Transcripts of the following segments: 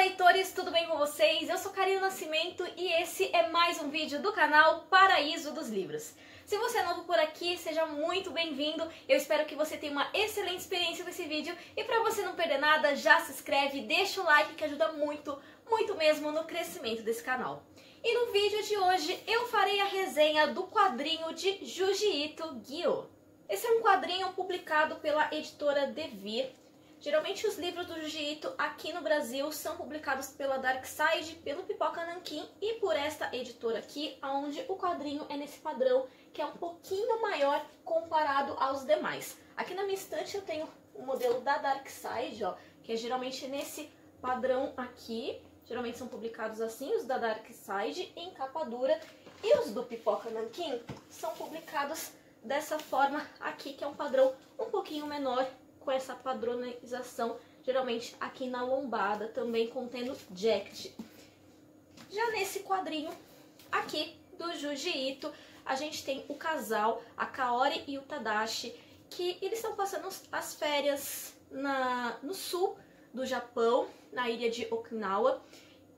leitores, tudo bem com vocês? Eu sou Karina Nascimento e esse é mais um vídeo do canal Paraíso dos Livros. Se você é novo por aqui, seja muito bem-vindo. Eu espero que você tenha uma excelente experiência com esse vídeo e para você não perder nada, já se inscreve, deixa o like que ajuda muito, muito mesmo no crescimento desse canal. E no vídeo de hoje eu farei a resenha do quadrinho de Jujito Gyo. Esse é um quadrinho publicado pela editora Devir Geralmente os livros do Jiu-Jitsu aqui no Brasil são publicados pela Dark Side, pelo Pipoca Nankin e por esta editora aqui, onde o quadrinho é nesse padrão que é um pouquinho maior comparado aos demais. Aqui na minha estante eu tenho o modelo da Dark Side, ó, que é geralmente nesse padrão aqui. Geralmente são publicados assim, os da Dark Side, em capa dura. E os do Pipoca Nankin são publicados dessa forma aqui, que é um padrão um pouquinho menor com essa padronização, geralmente aqui na lombada, também contendo jacket. Já nesse quadrinho aqui do Jiu-Jitsu, a gente tem o casal, a Kaori e o Tadashi, que eles estão passando as férias na, no sul do Japão, na ilha de Okinawa.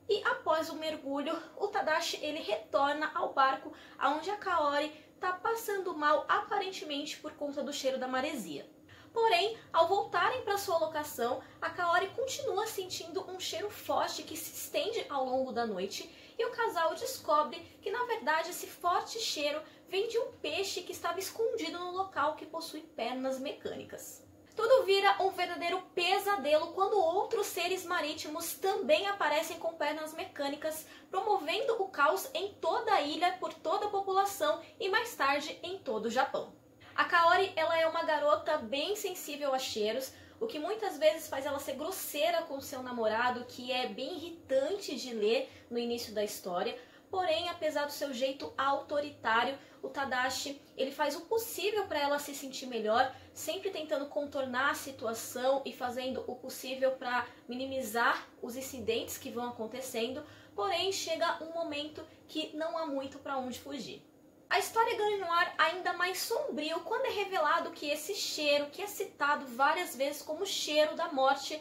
E após o mergulho, o Tadashi ele retorna ao barco onde a Kaori está passando mal aparentemente por conta do cheiro da maresia. Porém, ao voltarem para sua locação, a Kaori continua sentindo um cheiro forte que se estende ao longo da noite e o casal descobre que na verdade esse forte cheiro vem de um peixe que estava escondido no local que possui pernas mecânicas. Tudo vira um verdadeiro pesadelo quando outros seres marítimos também aparecem com pernas mecânicas, promovendo o caos em toda a ilha por toda a população e mais tarde em todo o Japão. A Kaori, ela é uma garota bem sensível a cheiros, o que muitas vezes faz ela ser grosseira com seu namorado, que é bem irritante de ler no início da história. Porém, apesar do seu jeito autoritário, o Tadashi, ele faz o possível para ela se sentir melhor, sempre tentando contornar a situação e fazendo o possível para minimizar os incidentes que vão acontecendo. Porém, chega um momento que não há muito para onde fugir. A história ganha um ar ainda mais sombrio quando é revelado que esse cheiro, que é citado várias vezes como cheiro da morte,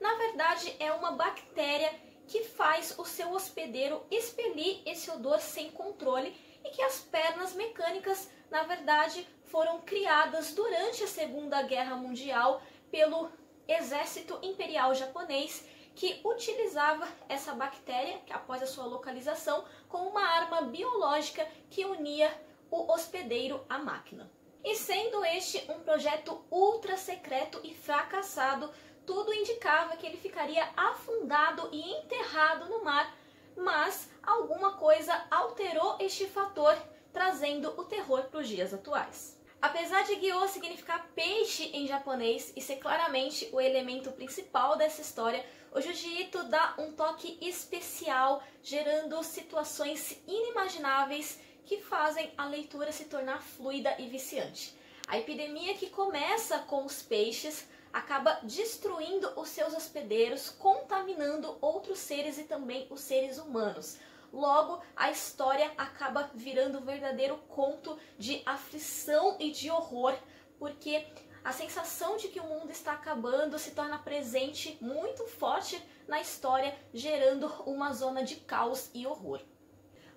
na verdade é uma bactéria que faz o seu hospedeiro expelir esse odor sem controle e que as pernas mecânicas, na verdade, foram criadas durante a Segunda Guerra Mundial pelo exército imperial japonês que utilizava essa bactéria, após a sua localização, como uma arma biológica que unia o hospedeiro à máquina. E sendo este um projeto ultra secreto e fracassado, tudo indicava que ele ficaria afundado e enterrado no mar, mas alguma coisa alterou este fator, trazendo o terror para os dias atuais. Apesar de Gyo significar peixe em japonês e ser claramente o elemento principal dessa história, o Jiu-Jitsu dá um toque especial, gerando situações inimagináveis que fazem a leitura se tornar fluida e viciante. A epidemia que começa com os peixes acaba destruindo os seus hospedeiros, contaminando outros seres e também os seres humanos. Logo, a história acaba virando um verdadeiro conto de aflição e de horror, porque a sensação de que o mundo está acabando se torna presente muito forte na história, gerando uma zona de caos e horror.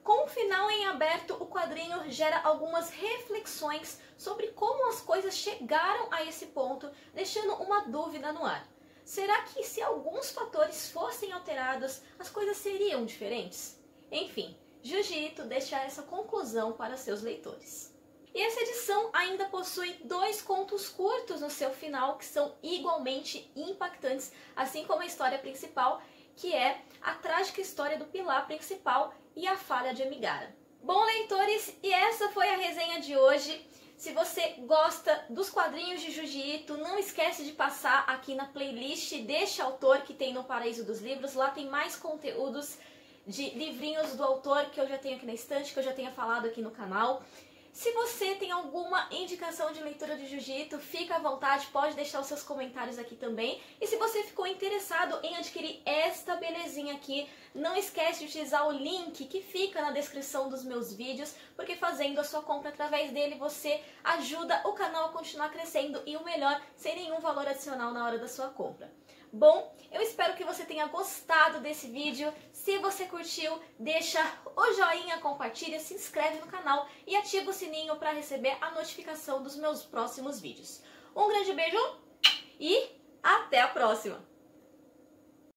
Com o final em aberto, o quadrinho gera algumas reflexões sobre como as coisas chegaram a esse ponto, deixando uma dúvida no ar. Será que se alguns fatores fossem alterados, as coisas seriam diferentes? Enfim, Jiu-Jitsu deixa essa conclusão para seus leitores. E essa edição ainda possui dois contos curtos no seu final que são igualmente impactantes, assim como a história principal, que é a trágica história do pilar principal e a falha de Amigara. Bom, leitores, e essa foi a resenha de hoje. Se você gosta dos quadrinhos de Jiu-Jitsu, não esquece de passar aqui na playlist deste autor que tem no Paraíso dos Livros. Lá tem mais conteúdos de livrinhos do autor que eu já tenho aqui na estante, que eu já tenha falado aqui no canal. Se você tem alguma indicação de leitura de jiu-jitsu, fica à vontade, pode deixar os seus comentários aqui também. E se você ficou interessado em adquirir essa belezinha aqui. Não esquece de utilizar o link que fica na descrição dos meus vídeos, porque fazendo a sua compra através dele você ajuda o canal a continuar crescendo e o melhor, sem nenhum valor adicional na hora da sua compra. Bom, eu espero que você tenha gostado desse vídeo. Se você curtiu, deixa o joinha, compartilha, se inscreve no canal e ativa o sininho para receber a notificação dos meus próximos vídeos. Um grande beijo e até a próxima!